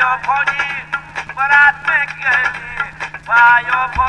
your body, but I think eh, eh, by your body.